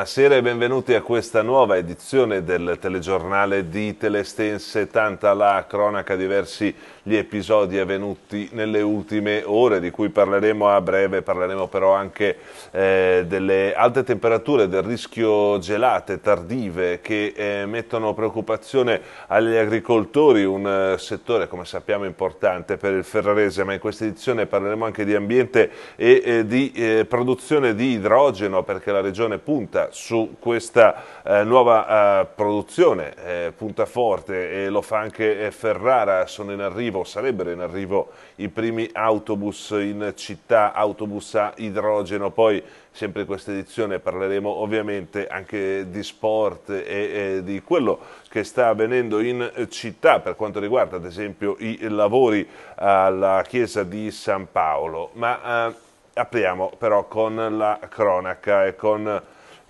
Buonasera e benvenuti a questa nuova edizione del telegiornale di Telestense, tanta la cronaca, diversi gli episodi avvenuti nelle ultime ore di cui parleremo a breve, parleremo però anche eh, delle alte temperature, del rischio gelate tardive che eh, mettono preoccupazione agli agricoltori, un eh, settore come sappiamo importante per il Ferrarese, ma in questa edizione parleremo anche di ambiente e eh, di eh, produzione di idrogeno perché la regione punta su questa eh, nuova eh, produzione, eh, punta forte e lo fa anche eh, Ferrara, sono in arrivo, sarebbero in arrivo i primi autobus in città, autobus a idrogeno, poi sempre in questa edizione parleremo ovviamente anche di sport e, e di quello che sta avvenendo in città per quanto riguarda ad esempio i lavori alla chiesa di San Paolo, ma eh, apriamo però con la cronaca e con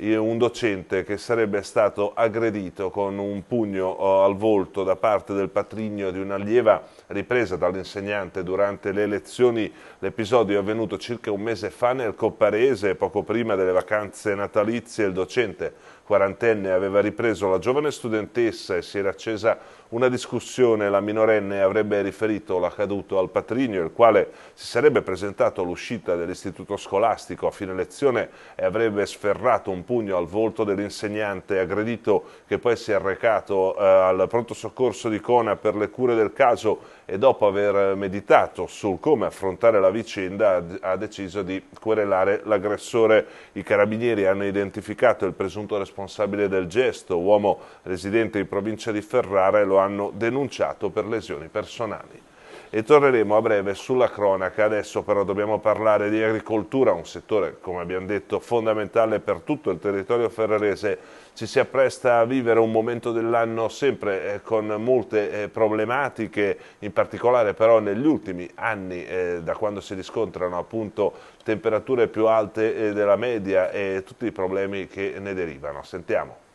un docente che sarebbe stato aggredito con un pugno eh, al volto da parte del patrigno di un'allieva ripresa dall'insegnante durante le lezioni. L'episodio è avvenuto circa un mese fa nel Copparese, poco prima delle vacanze natalizie. Il docente quarantenne aveva ripreso la giovane studentessa e si era accesa una discussione. La minorenne avrebbe riferito l'accaduto al patrigno, il quale si sarebbe presentato all'uscita dell'istituto scolastico a fine lezione e avrebbe sferrato un pugno al volto dell'insegnante aggredito che poi si è recato eh, al pronto soccorso di Cona per le cure del caso e dopo aver meditato sul come affrontare la vicenda ha deciso di querelare l'aggressore. I carabinieri hanno identificato il presunto responsabile del gesto, uomo residente in provincia di Ferrara e lo hanno denunciato per lesioni personali e torneremo a breve sulla cronaca. Adesso però dobbiamo parlare di agricoltura, un settore, come abbiamo detto, fondamentale per tutto il territorio ferrarese. Ci si appresta a vivere un momento dell'anno sempre eh, con molte eh, problematiche, in particolare però negli ultimi anni, eh, da quando si riscontrano appunto temperature più alte eh, della media e tutti i problemi che ne derivano. Sentiamo.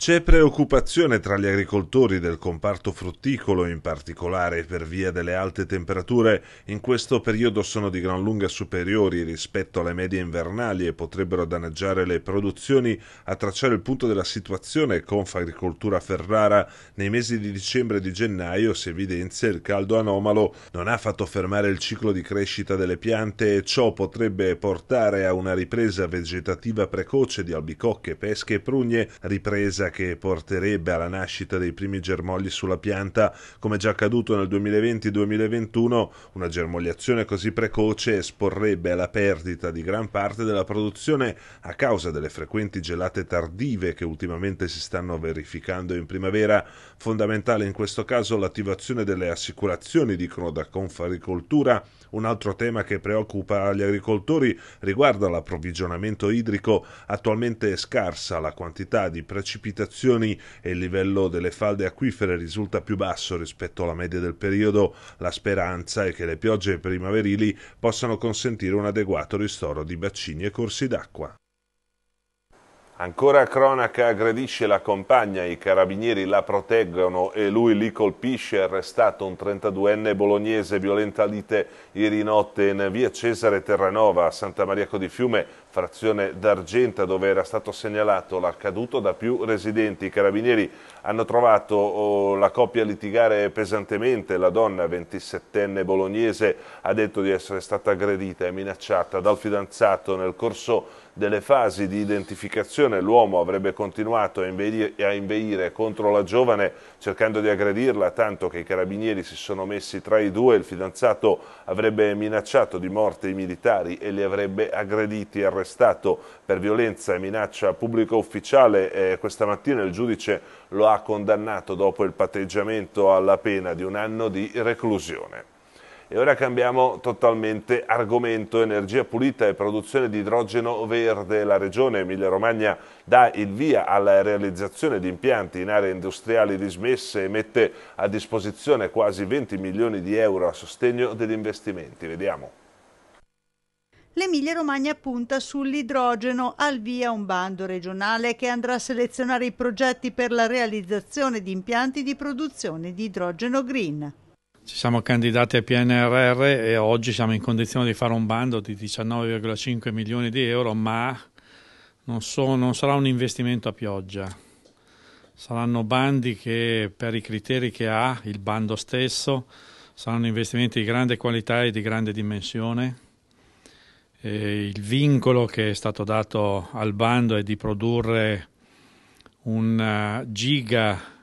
C'è preoccupazione tra gli agricoltori del comparto frutticolo, in particolare per via delle alte temperature. In questo periodo sono di gran lunga superiori rispetto alle medie invernali e potrebbero danneggiare le produzioni. A tracciare il punto della situazione, Confagricoltura Ferrara, nei mesi di dicembre e di gennaio si evidenzia il caldo anomalo non ha fatto fermare il ciclo di crescita delle piante e ciò potrebbe portare a una ripresa vegetativa precoce di albicocche, pesche e prugne, ripresa che porterebbe alla nascita dei primi germogli sulla pianta, come già accaduto nel 2020-2021, una germogliazione così precoce esporrebbe alla perdita di gran parte della produzione a causa delle frequenti gelate tardive che ultimamente si stanno verificando in primavera. Fondamentale in questo caso l'attivazione delle assicurazioni, dicono da Confagricoltura, un altro tema che preoccupa gli agricoltori riguarda l'approvvigionamento idrico. Attualmente è scarsa la quantità di precipitazioni e il livello delle falde acquifere risulta più basso rispetto alla media del periodo. La speranza è che le piogge primaverili possano consentire un adeguato ristoro di bacini e corsi d'acqua. Ancora cronaca aggredisce la compagna, i carabinieri la proteggono e lui li colpisce, arrestato un 32enne bolognese, violenta lite ieri notte in via Cesare Terranova a Santa Maria Codifiume, frazione d'Argenta dove era stato segnalato l'accaduto da più residenti. I carabinieri hanno trovato oh, la coppia a litigare pesantemente, la donna 27enne bolognese ha detto di essere stata aggredita e minacciata dal fidanzato nel corso delle fasi di identificazione l'uomo avrebbe continuato a inveire, contro la giovane cercando di aggredirla tanto che i carabinieri si sono messi tra i due, il fidanzato avrebbe minacciato di morte i militari e li avrebbe aggrediti, arrestato per violenza e minaccia pubblico ufficiale e questa mattina il giudice lo ha condannato dopo il patteggiamento alla pena di un anno di reclusione. E ora cambiamo totalmente argomento, energia pulita e produzione di idrogeno verde. La regione Emilia-Romagna dà il via alla realizzazione di impianti in aree industriali dismesse e mette a disposizione quasi 20 milioni di euro a sostegno degli investimenti. Vediamo. L'Emilia Romagna punta sull'idrogeno, al via un bando regionale che andrà a selezionare i progetti per la realizzazione di impianti di produzione di idrogeno green. Ci siamo candidati al PNRR e oggi siamo in condizione di fare un bando di 19,5 milioni di euro, ma non, so, non sarà un investimento a pioggia, saranno bandi che per i criteri che ha il bando stesso saranno investimenti di grande qualità e di grande dimensione. E il vincolo che è stato dato al bando è di produrre un uh, giga,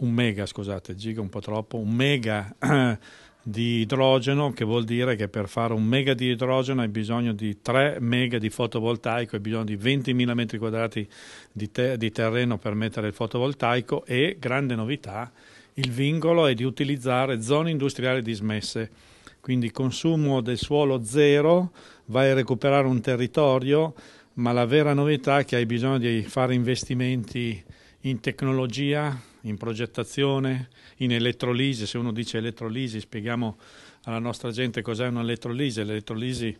un mega, scusate, giga un po' troppo, un mega di idrogeno, che vuol dire che per fare un mega di idrogeno hai bisogno di 3 mega di fotovoltaico, hai bisogno di 20.000 metri quadrati di, te- di terreno per mettere il fotovoltaico e, grande novità, il vincolo è di utilizzare zone industriali dismesse, quindi consumo del suolo zero, vai a recuperare un territorio, ma la vera novità è che hai bisogno di fare investimenti in tecnologia, in progettazione, in elettrolisi. Se uno dice elettrolisi, spieghiamo alla nostra gente cos'è un'elettrolisi. L'elettrolisi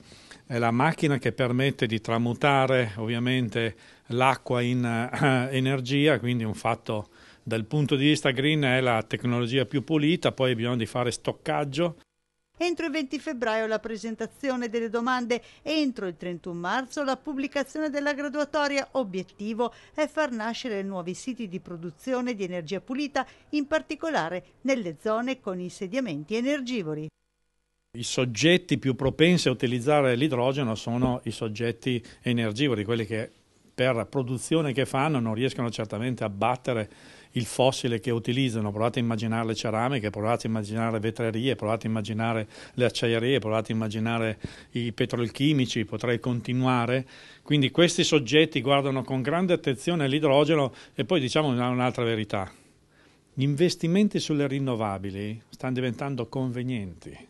è la macchina che permette di tramutare ovviamente l'acqua in uh, energia, quindi un fatto dal punto di vista green è la tecnologia più pulita, poi bisogna di fare stoccaggio Entro il 20 febbraio la presentazione delle domande entro il 31 marzo la pubblicazione della graduatoria. Obiettivo è far nascere nuovi siti di produzione di energia pulita, in particolare nelle zone con insediamenti energivori. I soggetti più propensi a utilizzare l'idrogeno sono i soggetti energivori, quelli che per produzione che fanno non riescono certamente a battere il fossile che utilizzano, provate a immaginare le ceramiche, provate a immaginare le vetrerie, provate a immaginare le acciaierie, provate a immaginare i petrolchimici, potrei continuare. Quindi questi soggetti guardano con grande attenzione l'idrogeno e poi diciamo un'altra verità. Gli investimenti sulle rinnovabili stanno diventando convenienti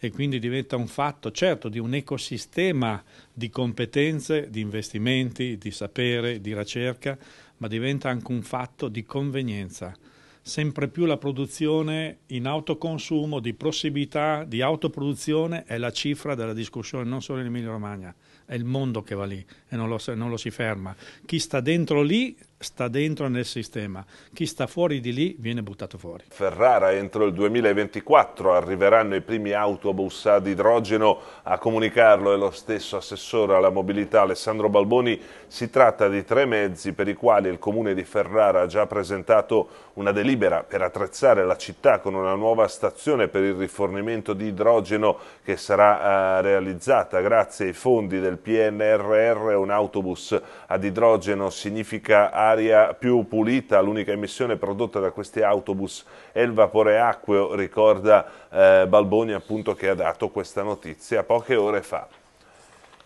e quindi diventa un fatto certo di un ecosistema di competenze, di investimenti, di sapere, di ricerca, ma diventa anche un fatto di convenienza. Sempre più la produzione in autoconsumo, di prossimità, di autoproduzione è la cifra della discussione non solo in Emilia Romagna, è il mondo che va lì e non lo, non lo si ferma. Chi sta dentro lì sta dentro nel sistema, chi sta fuori di lì viene buttato fuori. Ferrara entro il 2024 arriveranno i primi autobus ad idrogeno, a comunicarlo è lo stesso assessore alla mobilità Alessandro Balboni, si tratta di tre mezzi per i quali il comune di Ferrara ha già presentato una delibera per attrezzare la città con una nuova stazione per il rifornimento di idrogeno che sarà eh, realizzata grazie ai fondi del PNRR, un autobus ad idrogeno significa aria più pulita, l'unica emissione prodotta da questi autobus è il vapore acqueo, ricorda eh, Balboni appunto che ha dato questa notizia poche ore fa.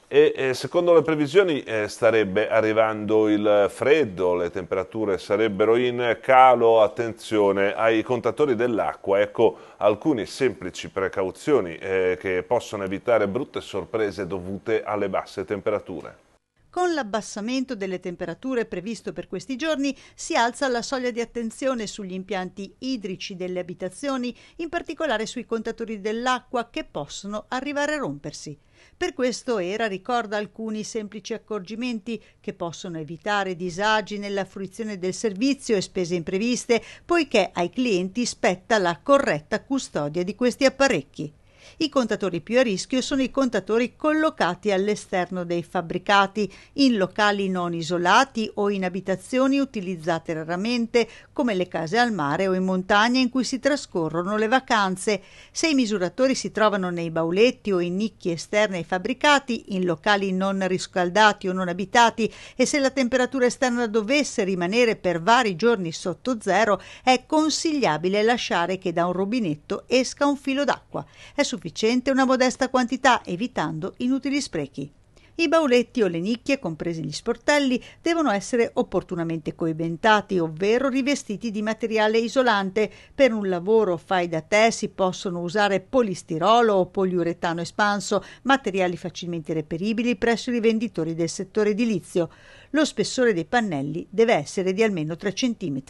E, eh, secondo le previsioni eh, starebbe arrivando il freddo, le temperature sarebbero in calo, attenzione ai contatori dell'acqua, ecco alcune semplici precauzioni eh, che possono evitare brutte sorprese dovute alle basse temperature. Con l'abbassamento delle temperature previsto per questi giorni si alza la soglia di attenzione sugli impianti idrici delle abitazioni, in particolare sui contatori dell'acqua che possono arrivare a rompersi. Per questo ERA ricorda alcuni semplici accorgimenti che possono evitare disagi nella fruizione del servizio e spese impreviste, poiché ai clienti spetta la corretta custodia di questi apparecchi. I contatori più a rischio sono i contatori collocati all'esterno dei fabbricati, in locali non isolati o in abitazioni utilizzate raramente, come le case al mare o in montagna in cui si trascorrono le vacanze. Se i misuratori si trovano nei bauletti o in nicchie esterne ai fabbricati, in locali non riscaldati o non abitati e se la temperatura esterna dovesse rimanere per vari giorni sotto zero, è consigliabile lasciare che da un rubinetto esca un filo d'acqua. È sufficiente una modesta quantità, evitando inutili sprechi. I bauletti o le nicchie, compresi gli sportelli, devono essere opportunamente coibentati, ovvero rivestiti di materiale isolante. Per un lavoro fai da te si possono usare polistirolo o poliuretano espanso, materiali facilmente reperibili presso i rivenditori del settore edilizio. Lo spessore dei pannelli deve essere di almeno 3 cm.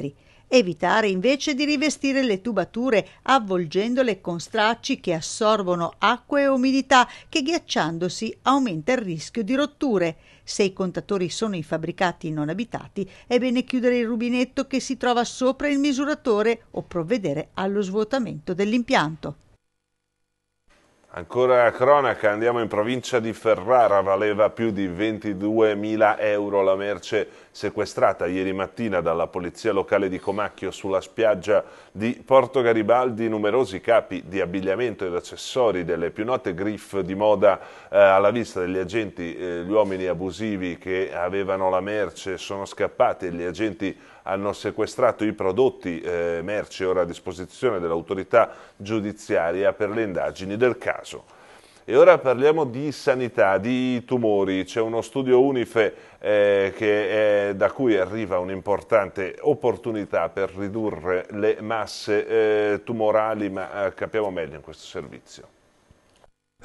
Evitare invece di rivestire le tubature avvolgendole con stracci che assorbono acqua e umidità che ghiacciandosi aumenta il rischio di rotture. Se i contatori sono in fabbricati non abitati è bene chiudere il rubinetto che si trova sopra il misuratore o provvedere allo svuotamento dell'impianto. Ancora cronaca, andiamo in provincia di Ferrara, valeva più di 22.000 euro la merce sequestrata ieri mattina dalla polizia locale di Comacchio sulla spiaggia di Porto Garibaldi. Numerosi capi di abbigliamento ed accessori delle più note griff di moda eh, alla vista degli agenti, eh, gli uomini abusivi che avevano la merce sono scappati e gli agenti hanno sequestrato i prodotti eh, merce ora a disposizione dell'autorità giudiziaria per le indagini del caso. E ora parliamo di sanità, di tumori. C'è uno studio Unife eh, è, da cui arriva un'importante opportunità per ridurre le masse eh, tumorali, ma eh, capiamo meglio in questo servizio.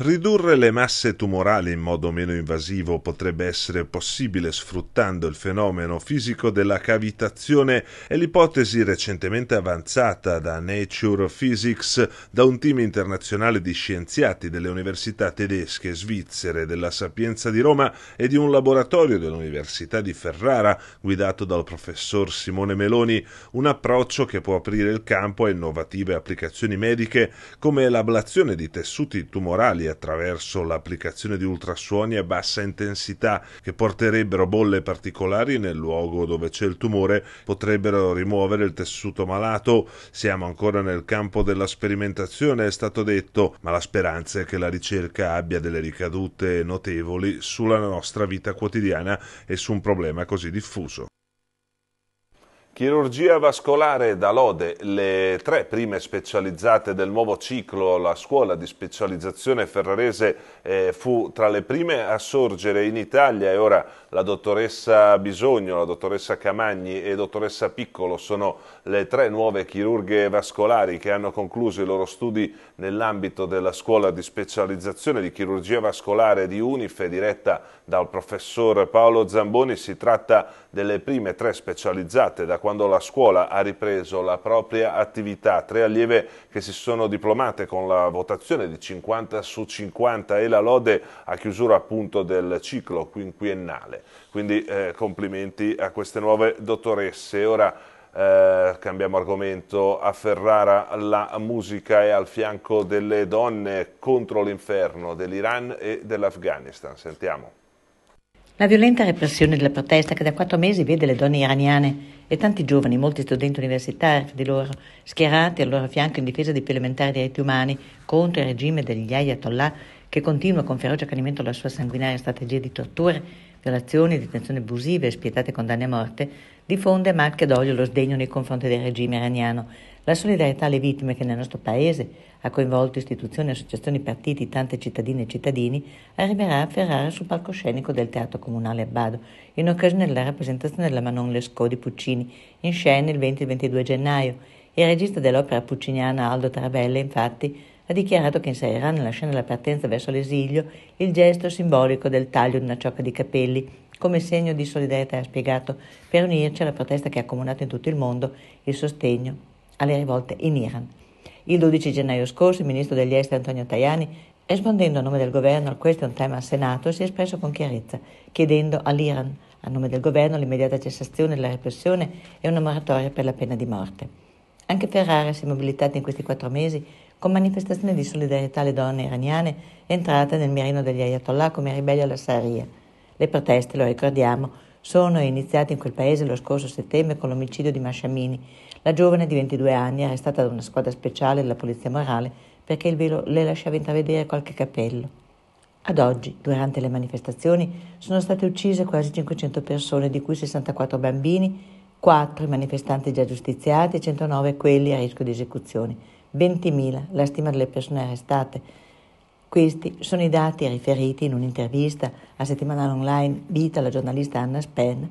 Ridurre le masse tumorali in modo meno invasivo potrebbe essere possibile sfruttando il fenomeno fisico della cavitazione e l'ipotesi recentemente avanzata da Nature Physics da un team internazionale di scienziati delle università tedesche, svizzere, della Sapienza di Roma e di un laboratorio dell'Università di Ferrara guidato dal professor Simone Meloni, un approccio che può aprire il campo a innovative applicazioni mediche come l'ablazione di tessuti tumorali attraverso l'applicazione di ultrasuoni a bassa intensità che porterebbero bolle particolari nel luogo dove c'è il tumore, potrebbero rimuovere il tessuto malato. Siamo ancora nel campo della sperimentazione, è stato detto, ma la speranza è che la ricerca abbia delle ricadute notevoli sulla nostra vita quotidiana e su un problema così diffuso. Chirurgia vascolare da Lode, le tre prime specializzate del nuovo ciclo, la scuola di specializzazione ferrarese eh, fu tra le prime a sorgere in Italia e ora la dottoressa Bisogno, la dottoressa Camagni e dottoressa Piccolo sono le tre nuove chirurghe vascolari che hanno concluso i loro studi nell'ambito della scuola di specializzazione di chirurgia vascolare di Unife diretta dal professor Paolo Zamboni. Si tratta delle prime tre specializzate da quando la scuola ha ripreso la propria attività. Tre allieve che si sono diplomate con la votazione di 50 su 50 e la lode a chiusura appunto del ciclo quinquennale. Quindi eh, complimenti a queste nuove dottoresse. Ora eh, cambiamo argomento, a Ferrara la musica è al fianco delle donne contro l'inferno dell'Iran e dell'Afghanistan. Sentiamo. La violenta repressione della protesta che da quattro mesi vede le donne iraniane e tanti giovani, molti studenti universitari di loro, schierati al loro fianco in difesa dei più elementari diritti umani contro il regime degli Ayatollah che continua con feroce accanimento la sua sanguinaria strategia di torture, violazioni, detenzioni abusive e spietate condanne a morte, diffonde a macchia d'olio lo sdegno nei confronti del regime iraniano la solidarietà alle vittime che nel nostro Paese ha coinvolto istituzioni, associazioni, partiti, tante cittadine e cittadini, arriverà a Ferrara sul palcoscenico del Teatro Comunale Abbado, in occasione della rappresentazione della Manon Lescaut di Puccini, in scena il 20 22 gennaio. Il regista dell'opera pucciniana Aldo Tarabella, infatti, ha dichiarato che inserirà nella scena della partenza verso l'esilio il gesto simbolico del taglio di una ciocca di capelli, come segno di solidarietà, ha spiegato, per unirci alla protesta che ha accomunato in tutto il mondo il sostegno alle rivolte in Iran. Il 12 gennaio scorso il ministro degli esteri Antonio Tajani, rispondendo a nome del governo al question time al Senato, si è espresso con chiarezza, chiedendo all'Iran, a nome del governo, l'immediata cessazione della repressione e una moratoria per la pena di morte. Anche Ferrara si è mobilitata in questi quattro mesi con manifestazioni di solidarietà alle donne iraniane entrate nel mirino degli Ayatollah come ribelli alla Sharia. Le proteste, lo ricordiamo, sono iniziate in quel paese lo scorso settembre con l'omicidio di Mashamini, la giovane di 22 anni, arrestata da una squadra speciale della polizia morale perché il velo le lasciava intravedere qualche capello. Ad oggi, durante le manifestazioni, sono state uccise quasi 500 persone, di cui 64 bambini, 4 i manifestanti già giustiziati e 109 quelli a rischio di esecuzione. 20.000 la stima delle persone arrestate. Questi sono i dati riferiti in un'intervista a settimanale online Vita alla giornalista Anna Spen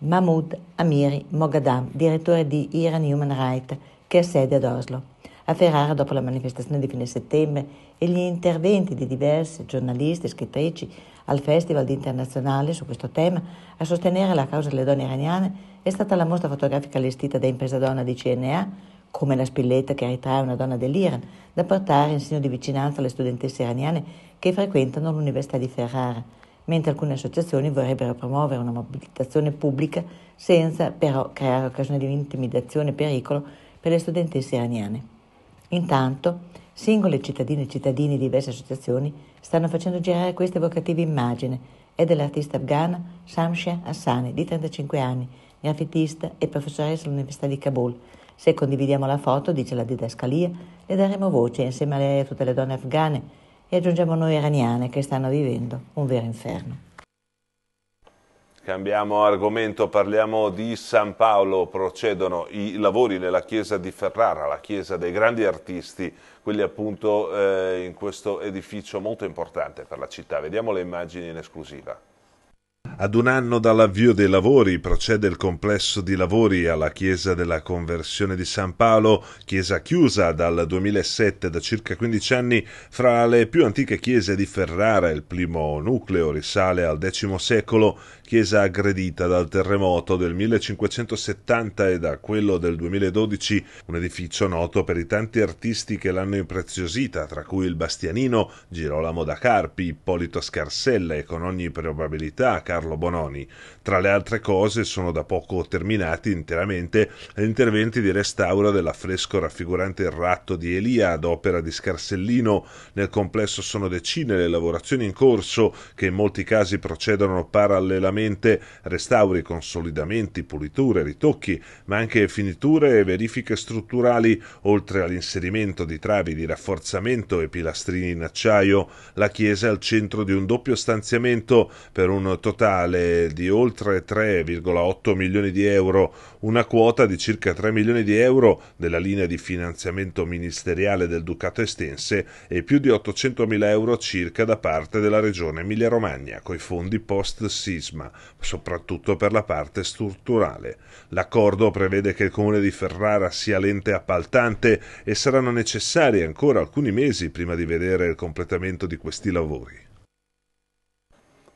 Mahmoud Amiri Moghadam, direttore di Iran Human Rights, che ha sede ad Oslo. A Ferrara, dopo la manifestazione di fine settembre e gli interventi di diverse giornaliste e scrittrici al Festival internazionale su questo tema, a sostenere la causa delle donne iraniane è stata la mostra fotografica allestita da Impresa Donna di CNA, come la spilletta che ritrae una donna dell'Iran, da portare in segno di vicinanza alle studentesse iraniane che frequentano l'Università di Ferrara mentre alcune associazioni vorrebbero promuovere una mobilitazione pubblica senza però creare occasioni di intimidazione e pericolo per le studentesse iraniane. Intanto Singole cittadine e cittadini di diverse associazioni stanno facendo girare questa evocativa immagine. È dell'artista afghana Shamshia Hassani, di 35 anni, graffitista e professoressa all'Università di Kabul. Se condividiamo la foto, dice la didascalia, le daremo voce insieme a lei a tutte le donne afghane e aggiungiamo noi iraniane che stanno vivendo un vero inferno. Cambiamo argomento, parliamo di San Paolo, procedono i lavori nella chiesa di Ferrara, la chiesa dei grandi artisti, quelli appunto eh, in questo edificio molto importante per la città. Vediamo le immagini in esclusiva. Ad un anno dall'avvio dei lavori procede il complesso di lavori alla chiesa della conversione di San Paolo, chiesa chiusa dal 2007 da circa 15 anni, fra le più antiche chiese di Ferrara, il primo nucleo risale al X secolo, chiesa aggredita dal terremoto del 1570 e da quello del 2012, un edificio noto per i tanti artisti che l'hanno impreziosita, tra cui il Bastianino, Girolamo da Carpi, Ippolito Scarsella e con ogni probabilità Carlo Bononi. Tra le altre cose sono da poco terminati interamente gli interventi di restauro dell'affresco raffigurante il ratto di Elia ad opera di Scarsellino. Nel complesso sono decine le lavorazioni in corso che in molti casi procedono parallelamente restauri, consolidamenti, puliture, ritocchi, ma anche finiture e verifiche strutturali, oltre all'inserimento di travi di rafforzamento e pilastrini in acciaio. La chiesa è al centro di un doppio stanziamento per un totale di oltre 3,8 milioni di euro, una quota di circa 3 milioni di euro della linea di finanziamento ministeriale del Ducato Estense e più di 800 mila euro circa da parte della regione Emilia-Romagna, coi fondi post-sisma soprattutto per la parte strutturale. L'accordo prevede che il Comune di Ferrara sia l'ente appaltante e saranno necessari ancora alcuni mesi prima di vedere il completamento di questi lavori.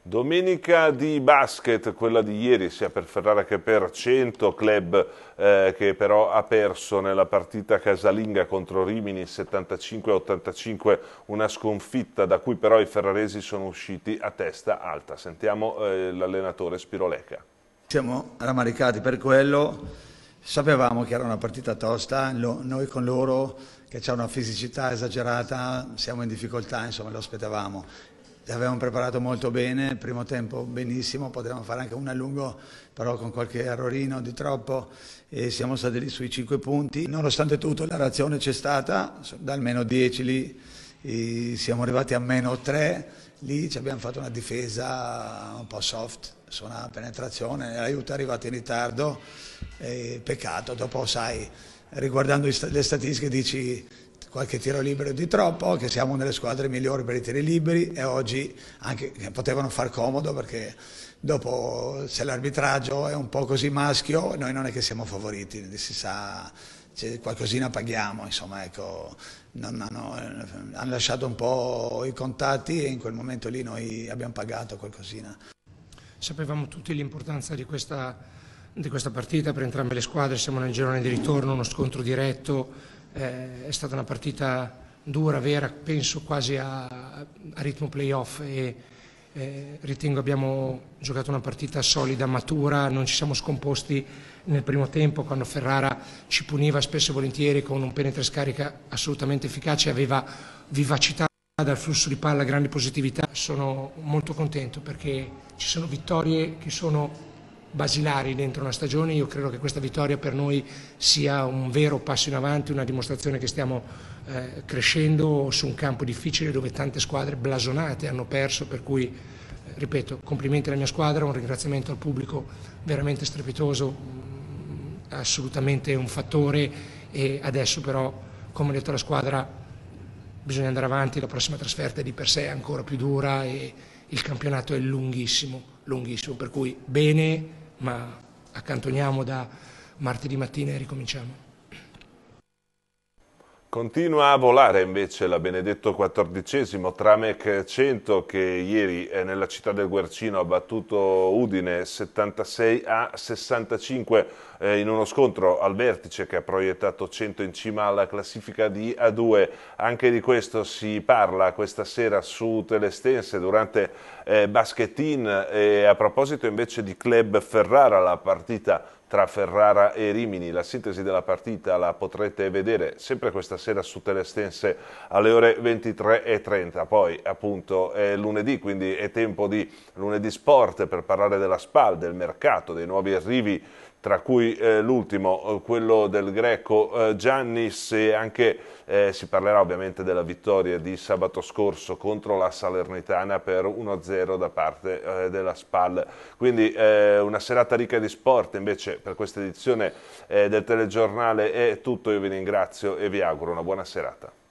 Domenica di basket, quella di ieri sia per Ferrara che per 100 club eh, che però ha perso nella partita casalinga contro Rimini 75-85, una sconfitta da cui però i ferraresi sono usciti a testa alta. Sentiamo eh, l'allenatore Spiroleca. Siamo rammaricati per quello, sapevamo che era una partita tosta, noi con loro che c'è una fisicità esagerata siamo in difficoltà, insomma lo aspettavamo L'avevamo preparato molto bene, il primo tempo benissimo, potevamo fare anche un a lungo, però con qualche errorino di troppo e siamo stati lì sui 5 punti. Nonostante tutto la reazione c'è stata, da almeno 10 lì siamo arrivati a meno 3, lì ci abbiamo fatto una difesa un po' soft su una penetrazione, l'aiuto è arrivato in ritardo, peccato, dopo sai, riguardando le statistiche dici qualche tiro libero di troppo, che siamo nelle squadre migliori per i tiri liberi e oggi anche potevano far comodo perché dopo se l'arbitraggio è un po' così maschio, noi non è che siamo favoriti, si sa, qualcosina paghiamo, insomma, ecco, hanno, hanno lasciato un po' i contatti e in quel momento lì noi abbiamo pagato qualcosina. Sapevamo tutti l'importanza di questa, di questa partita per entrambe le squadre, siamo nel girone di ritorno, uno scontro diretto, eh, è stata una partita dura, vera, penso quasi a, a ritmo playoff e eh, ritengo abbiamo giocato una partita solida, matura, non ci siamo scomposti nel primo tempo quando Ferrara ci puniva spesso e volentieri con un penetre scarica assolutamente efficace, aveva vivacità dal flusso di palla, grande positività. Sono molto contento perché ci sono vittorie che sono basilari dentro una stagione, io credo che questa vittoria per noi sia un vero passo in avanti, una dimostrazione che stiamo eh, crescendo su un campo difficile dove tante squadre blasonate hanno perso, per cui eh, ripeto, complimenti alla mia squadra, un ringraziamento al pubblico veramente strepitoso, mm, assolutamente un fattore. E adesso però, come ha detto la squadra, bisogna andare avanti, la prossima trasferta è di per sé ancora più dura e il campionato è lunghissimo, lunghissimo, per cui bene ma accantoniamo da martedì mattina e ricominciamo. Continua a volare invece la Benedetto XIV Tramec 100 che ieri nella città del Guercino ha battuto Udine 76 a 65 eh, in uno scontro al vertice che ha proiettato 100 in cima alla classifica di A2. Anche di questo si parla questa sera su Telestense durante eh, Baschettin e a proposito invece di Club Ferrara la partita tra Ferrara e Rimini. La sintesi della partita la potrete vedere sempre questa sera su Telestense alle ore 23.30. Poi appunto è lunedì, quindi è tempo di lunedì sport per parlare della SPAL, del mercato, dei nuovi arrivi tra cui eh, l'ultimo, eh, quello del greco eh, Giannis e anche eh, si parlerà ovviamente della vittoria di sabato scorso contro la Salernitana per 1-0 da parte eh, della SPAL. Quindi eh, una serata ricca di sport, invece per questa edizione del telegiornale è tutto, io vi ringrazio e vi auguro una buona serata.